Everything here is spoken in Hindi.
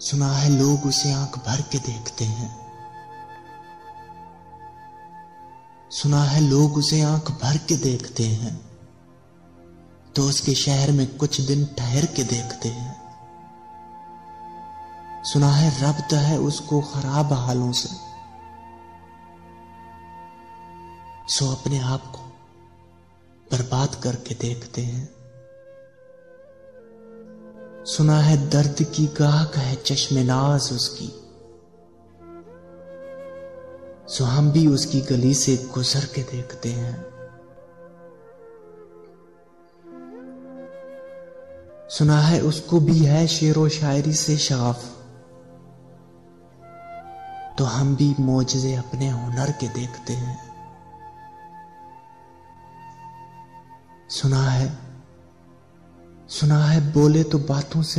सुना है लोग उसे आँख भर के देखते हैं। सुना है लोग उसे आँख भर के देखते हैं। तो उसके शहर में कुछ दिन ठहर के देखते हैं। सुना है रब्त है उसको खराब हालों से। सो अपने आप को बर्बाद करके देखते हैं। सुना है दर्द की गाहक है चश्मेनाज उसकी। सो हम भी उसकी गली से गुजर के देखते हैं। सुना है उसको भी है शेरो शायरी से शाफ। तो हम भी मोजे अपने हुनर के देखते हैं। सुना है सुना है बोले तो बातों से